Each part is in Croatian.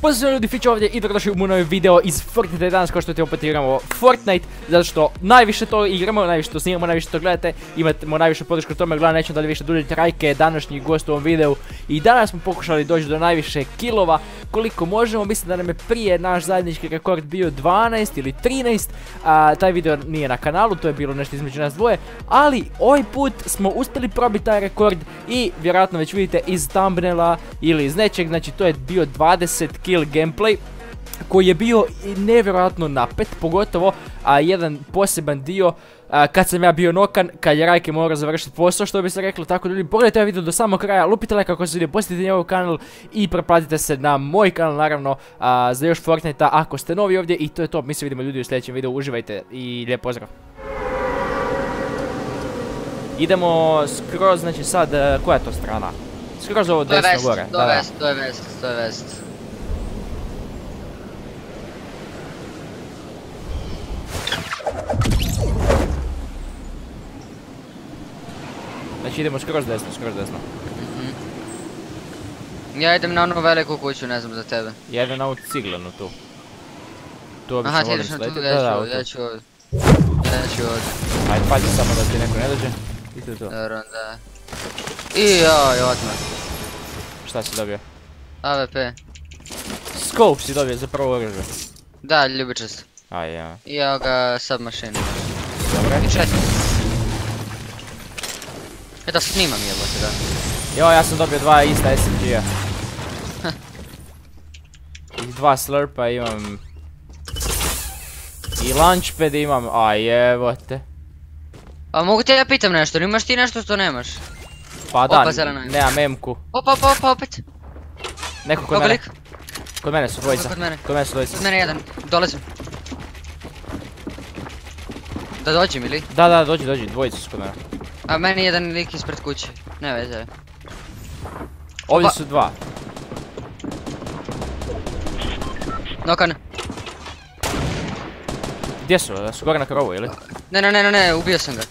Pozdrav ljudi, Fić ovdje i dobrodošli u novi video iz Fortnite danas kao što ti opet igramo Fortnite Zato što najviše to igramo, najviše to snimamo, najviše to gledate Imamo najviše podršku tome, gledam nećemo dalje više duljiti Rajke današnji gost u ovom videu. I danas smo pokušali doći do najviše kilova koliko možemo Mislim da nam je prije naš zajednički rekord bio 12 ili 13 a, Taj video nije na kanalu, to je bilo nešto između nas dvoje Ali ovaj put smo uspjeli probiti taj rekord I vjerojatno već vidite iz thumbnaila ili iz nečeg Znači to je bio 20 kill gameplay koji je bio nevjerojatno napet, pogotovo a, jedan poseban dio kad sam ja bio nokan, kad je Rajke morao završiti posao, što bi se reklo, tako ljudi, pogledajte ovaj video do samog kraja, lupite like ako se vidio, posjetite njegov kanal i preplatite se na moj kanal, naravno, za još Fortnite-a ako ste novi ovdje i to je to, mi se vidimo ljudi u sljedećem videu, uživajte i lijep pozdrav. Idemo skroz, znači sad, e, koja je to strana? Skroz ovo desno gore. To je vest, to je vest, to je vest. Znači idemo skroz desno, skroz desno. Mhm. Ja idem na onu veliku kuću, ne znam za tebe. Ja idem na ovu ciglenu tu. Tu obično Aha, ti ideš na tu, ja ću ovdje, ja ću ovdje. Ja ću ovdje. Ajde, pazi samo da ti neko ne dođe. I to je to. Dobro, da. I joj, odmah. Šta si dobio? AVP. Scope si dobio za prvo oružje. Da, ljubičast. Aj, ja. I evo ga submachine. Dobre. I četiri. E da snimam jebote, da. Jo, ja sam dobio dva ista SMG-a. I dva slurpa imam. I launchpad imam, a jebote. A mogu te ja pitam nešto, imaš ti nešto što nemaš? Pa da, nemam memku. Opa, opa, opa, opet. Neko kod mene. Kod mene su dvojica. Kod mene. Kod mene su dvojica. Kod mene jedan, dolazim. Da dođem ili? Da, da, dođi, dođi, dvojica su kod mene. A meni jedan lik ispred kuće, ne veze. Ovdje su dva. Nokan. Gdje su? Su gore na krovu ili? Ne, ne, ne, ne, ubio sam ga.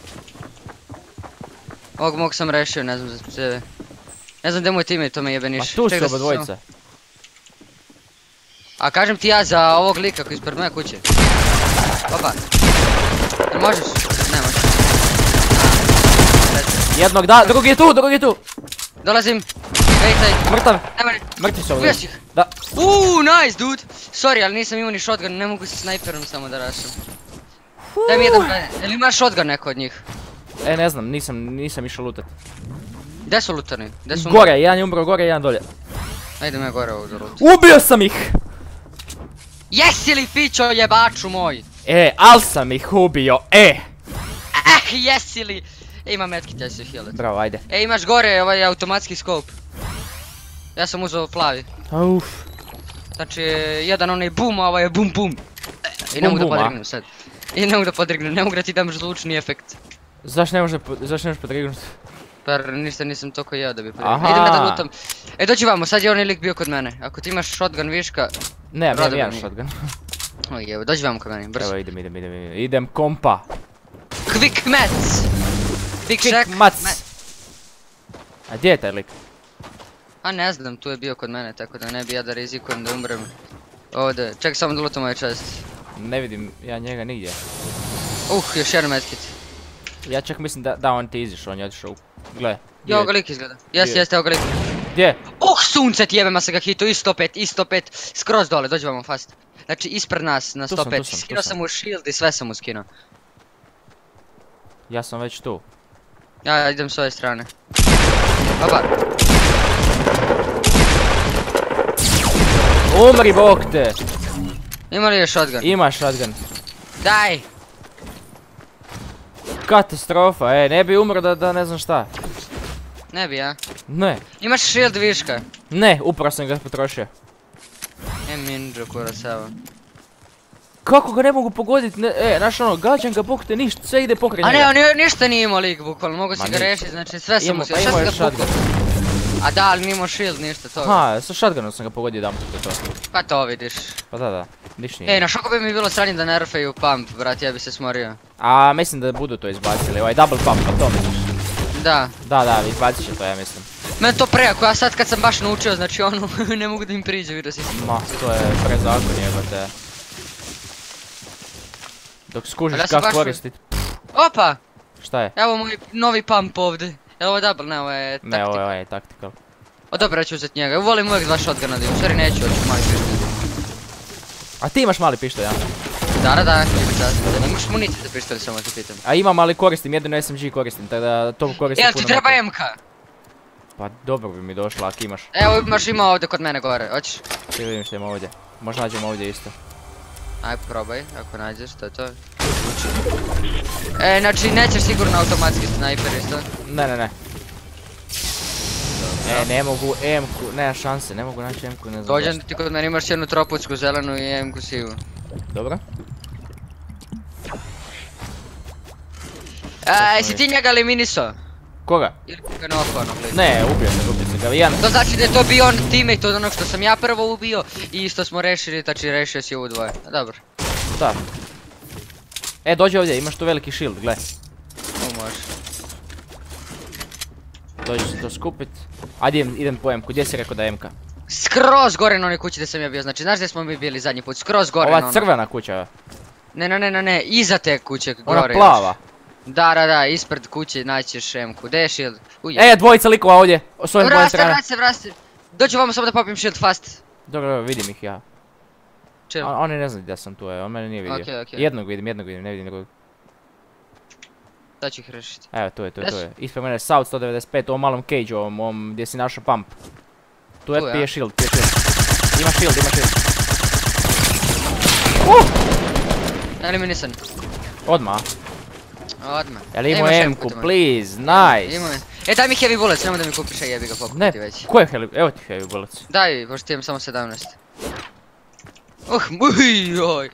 Ovog mog sam rešio, ne znam za sebe. Ne znam gdje moj teammate, to me jebe niš. A tu su oba dvojica. A kažem ti ja za ovog lika koji ispred moje kuće. Opa. možeš? Ne možeš. Jednog da, drugi je tu, drugi je tu. Dolazim. Waitaj. Mrtav. Mrtvi su ovdje. Da. Uuu, nice dude. Sorry, ali nisam imao ni shotgun, ne mogu se snajperom samo da rašam. Daj mi jedan gledaj. Jel ima shotgun neko od njih? E, ne znam, nisam, nisam išao lutat. Gdje su lutani? Su gore, jedan je umro gore, jedan dolje. Ajde me gore ovdje lutat. Ubio sam ih! Jesi li pićo jebaču moj? E, al sam ih ubio, e! Eh, jesi li? E, ima medkit, ja se healit. Bravo, ajde. E, imaš gore ovaj automatski scope. Ja sam uzao plavi. Uff. Znači, jedan onaj bum, a ovaj je bum bum. I ne mogu da podrignem sad. I ne mogu da podrignem, ne mogu da ti dam zvučni efekt. Zašto ne može, zašto ne možeš podrignuti? Pa ništa nisam toliko jeo da bi podrignuo. Idem da lutam. E dođi vamo, sad je onaj lik bio kod mene. Ako ti imaš shotgun viška... Ne, imam jedan shotgun. Oj evo, dođi vamo kod mene, brzo. Evo idem, idem, idem, idem kompa. Quick mats! Quick mats! A gdje je taj lik? A ne znam, tu je bio kod mene, tako da ne bi ja da rizikujem da umrem. Ovdje, čekaj samo da lutam ovaj čest. Ne vidim ja njega nigdje. Uh, još jedan medkit. Ja čak mislim da, da on ti izišao, on je otišao. Gle. Ja, ovo lik izgleda. Jeste, jeste, ovo lik. Gdje? Uh, sunce ti jebema se ga hitu, isto pet, isto pet. Skroz dole, dođi vamo fast. Znači, ispred nas, na 105. Skinuo sam mu shield i sve sam mu skinuo. Ja sam već tu. Ja idem s ove strane. Oba. Umri bok te! Ima li još shotgun? Ima shotgun. Daj! Katastrofa, e, ne bi umro da, da ne znam šta. Ne bi ja. Ne. Imaš shield viška? Ne, upravo sam ga potrošio. E minđo kurasava. Kako ga ne mogu pogoditi, e, znaš ono, gađam ga bok te ništa, sve ide pokraj njega. A ne, on ništa nije imao lik bukvalno, mogu si ga rešiti, znači sve sam mu... Pa imao je shotgun. A da, ali nimao shield, ništa toga. Ha, sa shotgunom sam ga pogodio jedan put to. Pa to vidiš. Pa da, da, niš nije. Ej, na šoko bi mi bilo sranjem da nerfaju pump, brat, ja bi se smorio. A, mislim da budu to izbacili, ovaj double pump, pa to misliš? Da. Da, da, izbacit će to, ja mislim. Meni to prejako, ja sad kad sam baš naučio, znači ono, ne mogu da im priđe, vidio si. Ma, to je prezakon jebate. Dok skužiš ja kako koristit. Opa! Šta je? Evo moj novi pump ovdje. Evo ovo double, ne, ovo je Ne, ovo je, taktika. ovo je tactical. O dobro, ja ću uzet njega. Volim uvijek dva shotguna imam. Sorry, neću, hoću mali pištolj. A ti imaš mali pištolj, ja? Da, da, da. Da imaš municiju za pištolj, samo te pitam. A imam, ali koristim, jedino SMG koristim, tako da to koristim Jel ti treba. MK? Pa dobro bi mi došla ako imaš. Evo imaš ima ovdje kod mene gore, hoćeš? Ti vidim što ima ovdje. Možda nađemo ovdje isto. Aj probaj, ako nađeš, to to. Uči. E, znači nećeš sigurno automatski snajper isto. Ne, ne, ne. E, ne mogu M-ku, nema šanse, ne mogu naći M-ku, ne znam Dođem ti kod mene imaš jednu tropucku zelenu i MK sivu. Dobro? E, jesi ti njega eliminisao? Koga? Ga ne okvano, gledaj. Ne, ubio sam, ubio sam ga. Jedan, To znači da je to bio on teammate od onog što sam ja prvo ubio i isto smo rešili, znači rešio si ovu dvoje. Dobro, da. E, dođi ovdje, imaš tu veliki shield, gle. ovo može. Dođi se to skupit. Ajde idem, idem po M-ku, gdje si rekao da je M-ka? Skroz gore na onoj kući gdje sam ja bio, znači znaš gdje smo mi bili zadnji put, skroz gore na Ova ono. crvena kuća, Ne, ne, ne, ne, ne, iza te kuće gore ona još. Da, da, da, ispred kuće naćeš M-ku, gdje je shield? E, dvojica likova ovdje, s ovim Vrati se, vrati se, vrati se. Dođu vamo samo da popim shield fast. Dobro, dobro, vidim ih ja. Chill. On, oni ne znaju gdje sam tu, on mene nije vidio. Okej, okej. Jednog vidim, jednog vidim, ne vidim drugog. Da ću ih rešiti. Evo, tu je, tu je, tu je. Ispred mene je South 195, u ovom malom cage ovom, ovom gdje si našao pump. Tu je, Tu, ja. pije shield, pije shield. Ima shield, ima shield. Eliminisan. Odmah. Odmah. Jel imao M-ku, please, nice. Imao. E, daj mi heavy bullets, nemoj da mi kupiš, a jebi ga Ne, pokupiti već. ko je heli, evo ti heavy bullets. Daj, pošto imam samo 17. Uh, uj, oj.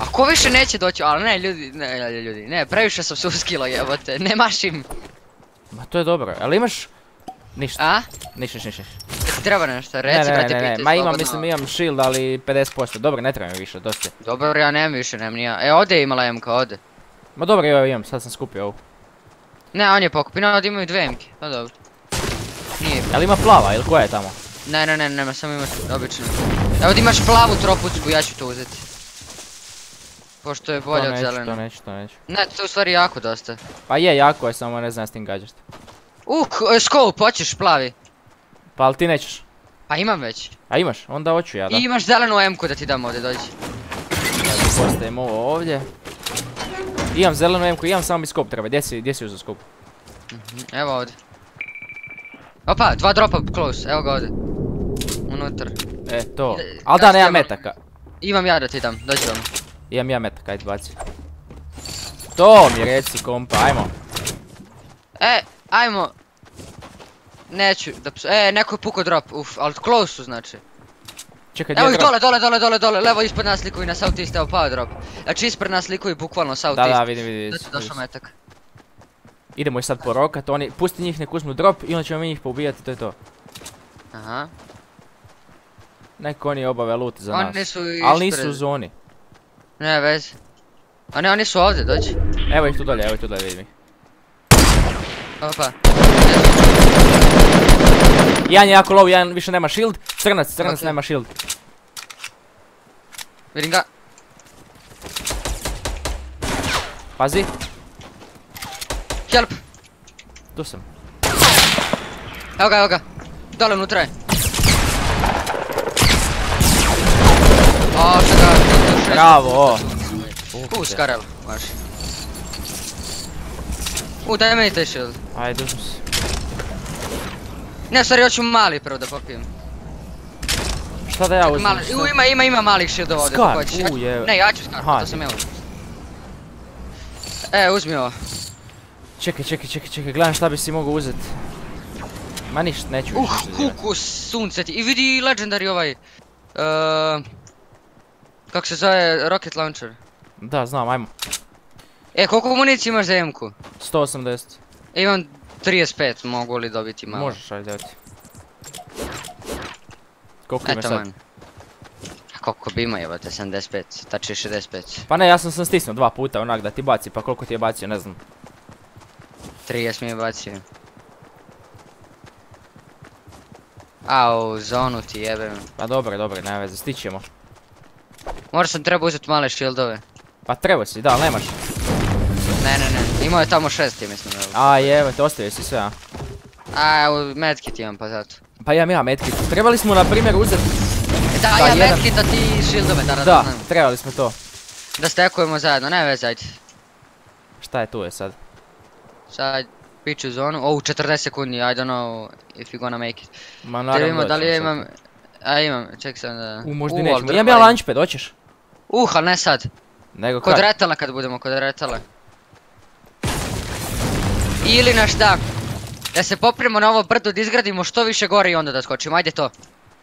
A ko više neće doći, ali ne ljudi, ne ne, ljudi, ne, previše sam se uskilo jebote, ne mašim. Ma to je dobro, ali imaš... Ništa, A? ništa, ništa, ništa. Treba nešto, Ne, reci ne, brate ne, ne, pitaj ma imam, slobodno. mislim imam shield, ali 50%. Dobro, ne treba mi više, dosta. Dobro, ja nemam više, nemam ni ja. E, ovdje je imala MK, ovdje. Ma dobro, evo imam, sad sam skupio ovu. Ne, on je pokupio, imaju dve MK, pa dobro. Nije, Jel ima plava, ili koja je tamo? ne, ne, ne, nema, samo imaš obično. Evo ovdje imaš plavu tropucku, ja ću to uzeti. Pošto je bolje to od neću, to neću, to neću. Ne, to je u stvari jako dosta. Pa je, jako je, samo ne znam s tim gađaš. Uh, e, scope, hoćeš plavi? Pa ali ti nećeš. Pa imam već. A imaš? Onda hoću ja, da. I imaš zelenu MK da ti dam ovdje, dođi. Postavim ovo ovdje. Imam zelenu M-ku, imam samo mi skop treba. Gdje si, gdje si uzeo skop? Mhm, Evo ovdje. Opa, dva dropa close, evo ga ovdje. Unutar. E, to. E, Al da, nemam metaka. Imam ja da ti dam, dođi vam. Imam ja metaka, ajde baci. To mi reci kompa, ajmo. E, ajmo. Neću da psu... E, neko je pukao drop, uf, ali close su znači. Čekaj, Evo ih dole, dole, dole, dole, dole, levo ispod nas likovi na south east, evo pao drop. Znači ispred nas likovi bukvalno south Da, east. da, vidim, vidim. Znači došao metak. Idemo ih sad porokat, oni, pusti njih nek uzmu drop i onda ćemo mi njih poubijati, to je to. Aha. Neko oni obave loot za nas. Oni su Ali nisu ispred. u zoni. Ne veze. A ne, oni su ovdje, dođi. Evo ih tu dolje, evo ih tu dolje, vidim ih. Opa. Jedan je jako low, jedan više nema shield. Crnac, crnac nema shield. Vidim ga. Pazi, Help. tu sam. Evo ga, evo ga. Dole unutra je. O, šta ga. Bravo! U, skarel, baš. U, daj meni taj shield. Ajde, uzmi se. Ne, stvari, hoću mali prvo da popijem. Šta da ja uzmem? Mali, u, ima, ima, ima malih shieldova ovdje, Skar, kako hoćeš. Ja- u, je- Ne, ja ću skar, Aha, to sam ja uzeo. E, uzmi ovo. Čekaj, čekaj, čekaj, čekaj, gledam šta bi si mogao uzet. Ma ništa, neću više Uh, uzimat. kuku, sunce ti. I vidi legendary ovaj. Uh, kako se zove, rocket launcher. Da, znam, ajmo. E, koliko municije imaš za M-ku? 180. E, imam 35, mogu li dobiti malo? Možeš, ajde, evo ti. Koliko Eto sad? A koliko bi ima jebate, 75, tači 65. Pa ne, ja sam sam stisnuo dva puta onak da ti baci, pa koliko ti je bacio, ne znam. 30 mi je bacio. Au, zonu ti jebem. Pa dobro, dobro, nema veze, stićemo. Možda sam trebao uzeti male shieldove. Pa treba si, da, ali nemaš. Ne, ne, ne. Imao je tamo šest, mislim. A jebe, te ostavio si sve, a? A, medkit imam pa zato. Pa imam ja medkit. Trebali smo na primjer uzeti... Da, Da, ja jedan- medkit, a ti shieldove, da, da, Da, trebali smo to. Da stekujemo zajedno, ne veze, ajde. Šta je tu je sad? Sad, piću zonu. Oh, 40 sekundi, I don't know if you gonna make it. Ma naravno da li ja imam... A imam, ček sam da... U, možda i nećemo. Imam ja launchpad, hoćeš? Uh, ali ne sad. Nego Kod kad? retala kad budemo, kod retala. Ili naš da. Da se poprimo na ovo brdo, da izgradimo što više gore i onda da skočimo, ajde to.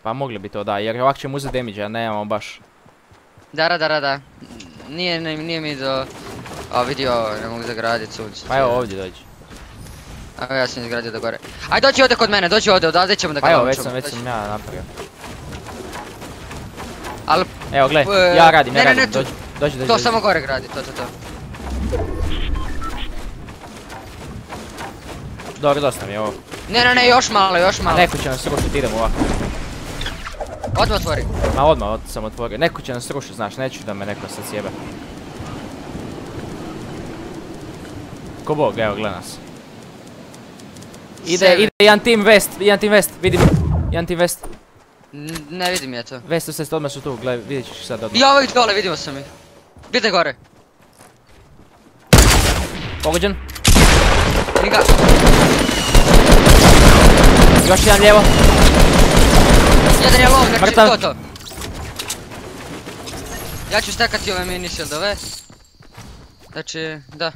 Pa mogli bi to, da, jer ovak ćemo uzeti damage, a nemamo baš. Dara, dara, da. Nije, nije, nije mi do... A vidi ovo, ne mogu zagradit sunce. Pa evo ovdje dođi. Evo ja sam izgradio do gore. Aj dođi ovdje kod mene, dođi ovdje, odavde ćemo da ga Pa evo, već sam, već sam ja napravio. Ali Evo, gle, E, ja radim, ja ne, ne, radim, ne, dođi, dođi, dođi. to dođi. samo gore gradi, to, to, to. Dobro, dosta mi je ovo. Ne, ne, ne, još malo, još A malo. neko će nas rušiti, idemo ovako. Odmah otvori. Ma odmah od, sam otvorio. Neko će nas rušiti, znaš, neću da me neko sad sjebe. Ko bog, evo, gleda nas. Ide, Sebe. ide jedan team west, jedan team west, vidim. Jedan team west. N- Ne vidim ja to. West sest, odmah su tu, gledaj, vidjet ćeš sad odmah. I ovo ih dole, vidimo sam ih. Bite gore. Pogođen. Riga. Još jedan lijevo. Jedan je lov, znači Mrtav. to to. Ja ću stekati ove mini shieldove. Znači, da.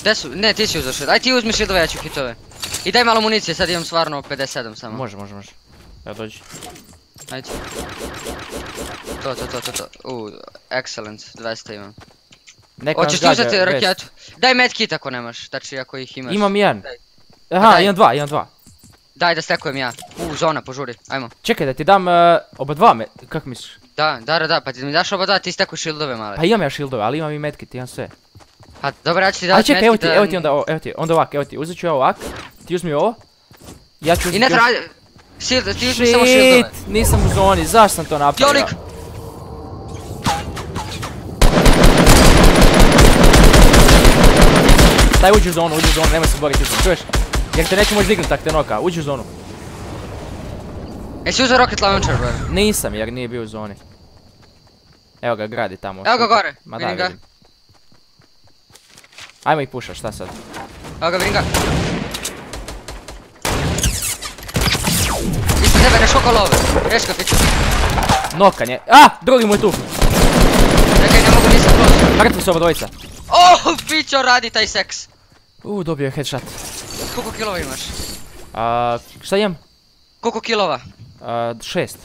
Gde su? Ne, ti si shield. Aj ti uzmi shieldove, ja ću hitove. I daj malo municije, sad imam stvarno 57 samo. Može, može, može. Evo dođi. Ajde. To, to, to, to, to. U, excellent, 200 imam. Neko nas Hoćeš ti uzeti raketu? Daj medkit ako nemaš, znači ako ih imaš. Imam jedan. Daj. Aha, Daj. imam dva, imam dva. Daj da stekujem ja. U, zona, požuri, ajmo. Čekaj da ti dam eh, oba dva me, kak misliš? Da, da, da, da, pa ti mi daš oba da, ti stekuj shieldove male. Pa imam ja shieldove, ali imam i medkit, imam sve. Pa dobro, ja ću ti A dati čekaj, evo ti, medkit, evo da- ti onda evo ti, onda ovak, evo ti, uzet ću ja ovak, ti uzmi ovo. Ja ću I uzeti ne još-. Shield, ti uzmi samo shieldove. Shit, nisam u zoni, zašto sam to napravio? Jolik! Daj uđi u zonu, uđi u zonu, nemoj se boriti čuješ? Jer te neću moći dignut tak te noka, uđi u zonu. Jesi uzeo rocket launcher, bro? Nisam jer nije bio u zoni. Evo ga, gradi tamo. Evo ga gore, Ma da, vidim ga. vidim. Ajmo ih pušat, šta sad? Evo ga, vidim ga. Ispred tebe, neš oko love. Reš ga, piću. Nokanje. A, drugi mu je tu. Čekaj, ne mogu, nisam close. Mrtvi su oba dvojica. Oh, pićo, radi taj seks. U, dobio je headshot. Koliko kilova imaš? A, šta imam? Koliko kilova? A, šest.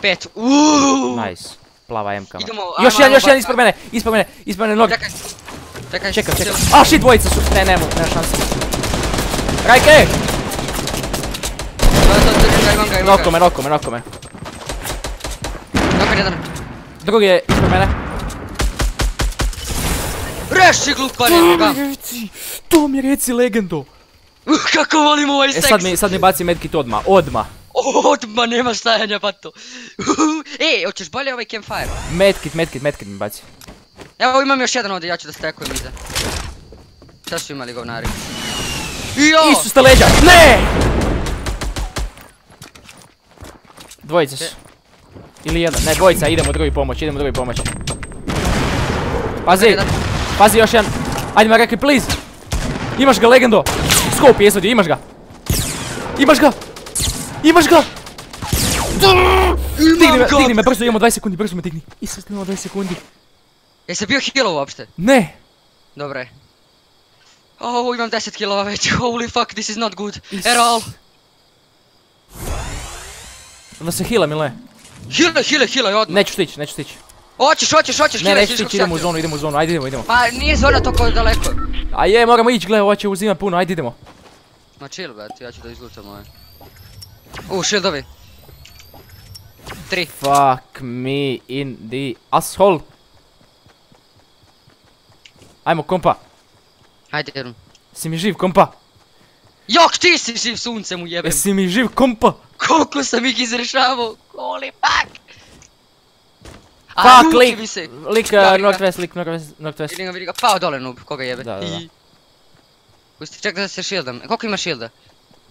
Pet. Uuuu. Nice. Plava M kama. Idemo, Još ajmo, jedan, ajmo, još jedan ba- ispred mene, ispred mene, ispred mene nog. Čekaj. Čekaj, Čekam, čekam. cijelo- A, shit, dvojica su. Ne, nemo, nema šanse. Rajke! Noko me, noko me, noko me. Nakon jedan. Drugi je ispred mene. Reši glupan je ga. reci, to mi reci legendo. Kako volim ovaj E seks. sad mi, sad mi baci medkit odma, odma. Odmah nema stajanja pato. Ej, hoćeš bolje ovaj campfire? Medkit, medkit, medkit mi baci. Evo imam još jedan ovdje, ja ću da stekujem iza. Šta su imali govnari? Jo! Isus te leđa, ne! Dvojica su. Ili jedan, ne dvojica, idemo drugi pomoć, idemo drugi pomoć. Pazi. Pazi još jedan. Ajde me rekli, please. Imaš ga legendo. Scope je izvadio, imaš ga. Imaš ga. Imaš ga. Digni me, digni me, brzo imamo 20 sekundi, brzo me digni. Isus, imamo 20 sekundi. Jesi bio heal uopšte? Ne. Dobro je. Oh, imam 10 kilova već, holy fuck, this is not good. Is- Erol! Da se healam ili ne? Heal, heal, heal, odmah. Neću stići, neću stići. Hoćeš, hoćeš, hoćeš, Ne, neću stići, idemo u zonu, idemo u zonu, ajde idemo, idemo. Pa nije zona toliko daleko. A je, moramo ići, gle, ovo će uzima puno, ajde idemo. Ma chill, brate, ja ću da izlutam ove. U, shieldovi. Tri. Fuck me in the asshole. Ajmo, kompa. Hajde, jednom. Si mi živ, kompa? Jok, ti si živ suncem u jebem. Jesi mi živ, kompa? Koliko sam ih izrešavao, holy fuck! Fuck, lik, lik, uh. Northwest, lik, Northwest, Northwest. Vidim ga, vidim ga, pao dole noob, koga jebe. Da, da, da. Pusti, ček da se shieldam. Koliko ima shielda?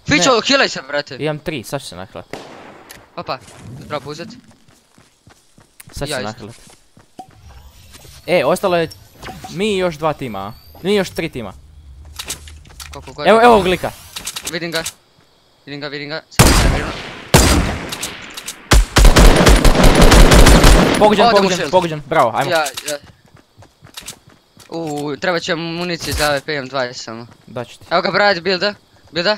Fićo, healaj se, brate. Imam tri, sad ću se nahvat. Opa, treba uzet. Sad ću se nahvat. E, ostalo je mi i još dva tima, a? Mi i još tri tima. Koliko god. Evo, evo ovog lika. Vidim ga. Vidim ga, vidim ga. Sad Pogođen, Odem pogođen, pogođen. Bravo, ajmo. Ja, ja. Uuu, treba će municije za PM20 samo. Daću ti. Evo ga, Brad, builda. Builda.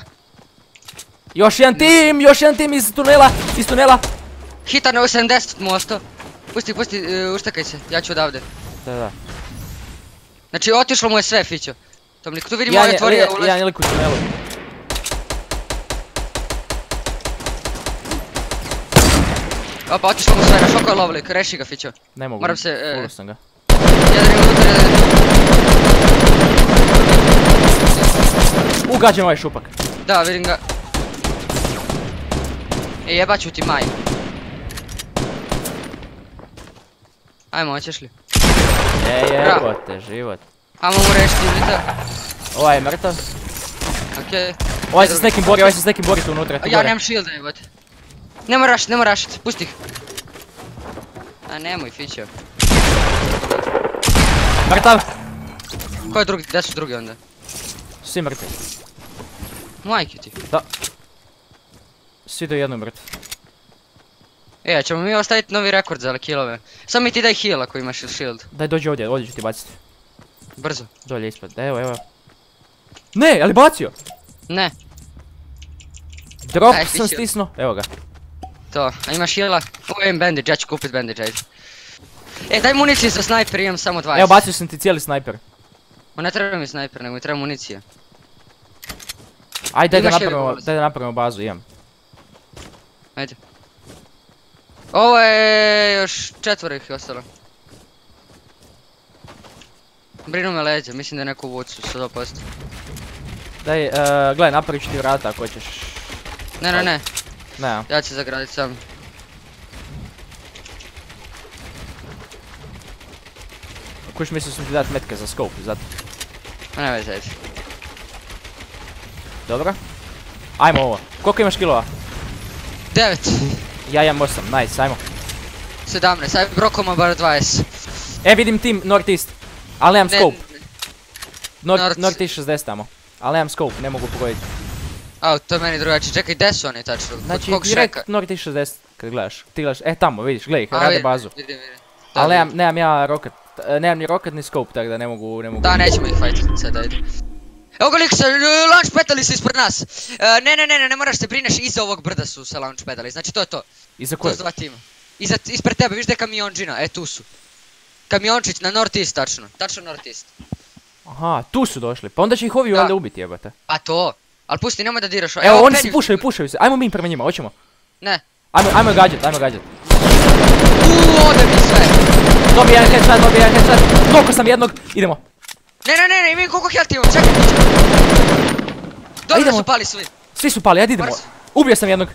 Još jedan tim, još jedan tim iz tunela, iz tunela. Hita na 80 mu ostao. Pusti, pusti, e, uštakaj se, ja ću odavde. Da, da. Znači, otišlo mu je sve, Fićo. Tom lik, tu vidimo Jedan je, otvorio jedan- ulaz. jedan je lik u tunelu. Opa, otišlo mu sve, našoko je lovlik, reši ga, Fićo. Ne mogu. Moram se, e, Fulao sam ga. Jedan je unutra, jedan je... Ugađen ovaj šupak. Da, vidim ga. E, jebat ću ti maj. Ajmo, hoćeš li? E, jebote, život. Ajmo mu rešiti, vidite. Ovaj je mrtav. Okej. Ovaj se s nekim bori, ovaj se s nekim bori tu unutra. Ja nemam shielda, jebote. Nemo rašit, nemo rašit, pusti ih. A nemoj, Fićo. Mrtav! Ko je drugi, gdje su drugi onda? Svi mrtvi. Majke ti. Svi do jednog mrtvi. E, a ćemo mi ostaviti novi rekord za killove. Samo mi ti daj heal ako imaš shield. Daj dođi ovdje, ovdje ću ti baciti. Brzo. Dolje ispred, evo, evo. Ne, ali bacio! Ne, Drop Aj, sam stisnuo, evo ga. To. A imaš heala? Ovo imam bandage, ja ću kupit bandage, ajde. E, daj municiju za sniper, imam samo 20. Evo bacio sam ti cijeli snajper. Ma ne treba mi sniper, nego mi treba municija. Ajde, daj da napravimo, ulaz. daj da napravimo bazu, imam. Ajde. Ovo je još četvoro ih ostalo. Brinu me leđa, mislim da je neko u vucu, 100%. Daj, uh, gledaj, napravit ću ti vrata ako hoćeš. Ne, ne, ne, Ne, ja ću zagradit sam. Kuš mislio sam ti dat metke za scope, zato. Ne veze, ajde. Dobro. Ajmo ovo. Koliko imaš kilova? 9, Ja imam 8, nice, ajmo. 17, ajde brokoma bar 20. E, vidim tim Northeast. Ali nemam Ne, scope. Nord, North- Northeast 60 tamo. Ali nemam scope, ne mogu pogoditi. A, to je meni drugačije, čekaj, gdje su oni tačno? Znači, kog šreka? direkt Northeast 60 kad gledaš. Ti gledaš, e tamo, vidiš, gledaj, A, rade vidim, bazu. Vidim, vidim. Da, Ali nemam, ja rocket, e, nemam ni rocket ni scope, tako da ne mogu, ne mogu. Da, nećemo ih fajtati sad, ajde. Evo ga sa launch pedali su ispred nas. E, ne, ne, ne, ne, ne moraš se brineš, iza ovog brda su sa launch pedali, znači to je to. I za To koje? su dva tima. Iza, ispred tebe, viš da je kamionđina, e tu su. Kamiončić na northeast tačno, tačno northeast. Aha, tu su došli. Pa onda će ih ovi Da. valjda ubiti, jebate. Pa to, al pusti, nemoj da diraš. Evo, oni se pušaju, pušaju se. Ajmo mi prema njima, hoćemo. Ne. Ajmo, ajmo gađat, ajmo gađat. Uuu, ode mi sve. Dobij jedan headshot, dobij jedan headshot. Noko sam jednog, idemo. Ne, ne, ne, ne, vidim koliko health imam, čekaj. Dobro su pali svi. Svi su pali, ajde idemo. Ubio sam jednog.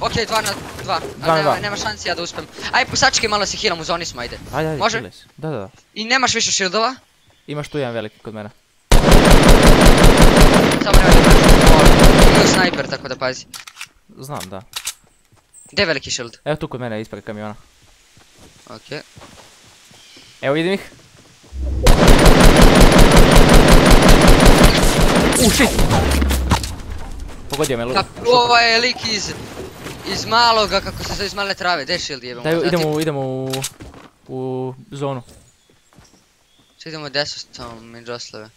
Okej, dva na dva. Dva na nema, dva. nema šansi ja da uspem. Aj, sačekaj malo se healam, u zoni smo, ajde. Ajde, ajde, Može? Da, da, da. I nemaš više shieldova? Imaš tu jedan veliki kod mene. Samo nemoj da braš. Imaju snajper, tako da pazi. Znam, da. Gdje je veliki shield? Evo tu kod mene, ispred kamiona. Okej. Evo vidim ih. U, shit! Pogodio me lu. Pa, ovo je lik iz... Iz maloga, kako se zove, iz male trave, gdje je shield jebamo? Daj, Da, idemo, u- idemo u... U zonu. Sad idemo desu tamo, Minđoslave.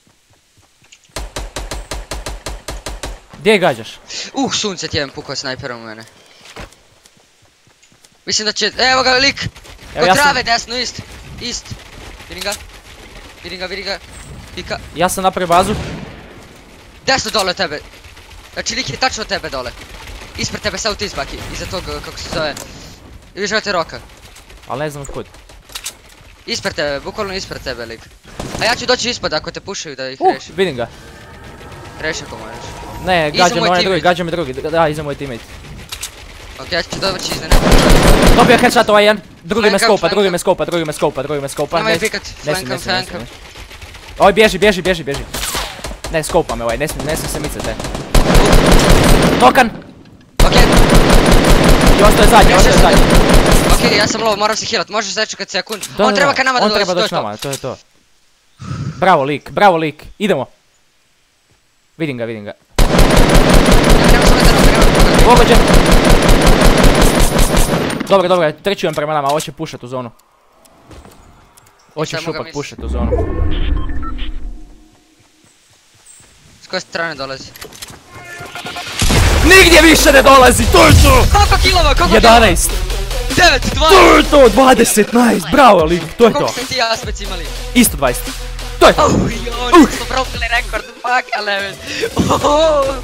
Gdje gađaš? Uh, sunce ti jedan pukao snajperom u mene. Mislim da će, evo ga lik! Kod ja sam, trave, desno, ist, ist. Vidim ga. Vidim ga, vidim ga. Pika. ja sam napravio bazu. Desno dole od tebe. Znači lik je tačno tebe dole. Ispred tebe, south east baki. Iza tog, uh, kako se zove. I viš te roka. Ali ne znam kud. Ispred tebe, bukvalno ispred tebe lik. A ja ću doći ispod ako te pušaju da ih Uh, rešim. vidim ga. Reši ako možeš. Ne, gađa me onaj drugi, gađa me drugi, da, iza moj teammate. Ok, ja ću doći iza neba. Dobio headshot ovaj jedan, drugi me skopa, drugi me skopa, drugi me skopa, drugi me skopa. Nemoj ne- pikat, flankam, flankam. Oj, bježi, bježi, bježi, bježi. Ne, skopa me ovaj, ne smijem, ne smijem se micati. Tokan! Ok, I ostaje zadnji, ostaje zadnji. ok, ja sam low, moram se healat, možeš začekat sekund. On treba ka nama da On dolazi, treba to je doći to. nama, to je to. Bravo lik, bravo lik, idemo. Vidim ga, vidim ga. Ja treba samo da nam treba. Pogođen. Dobro, dobro, treći on prema nama, hoće pušat u zonu. Hoće šupak pušat u zonu. S koje strane dolazi? Nigdje više ne dolazi, to je to! Koliko kilova, koliko kilova? 11! 9, 2. To je to, 20, nice, bravo lik, to je to. Koliko ste ti ja spec imali? Isto 20. To je to. Oh, jo, nismo probili rekord, fuck 11. Oh,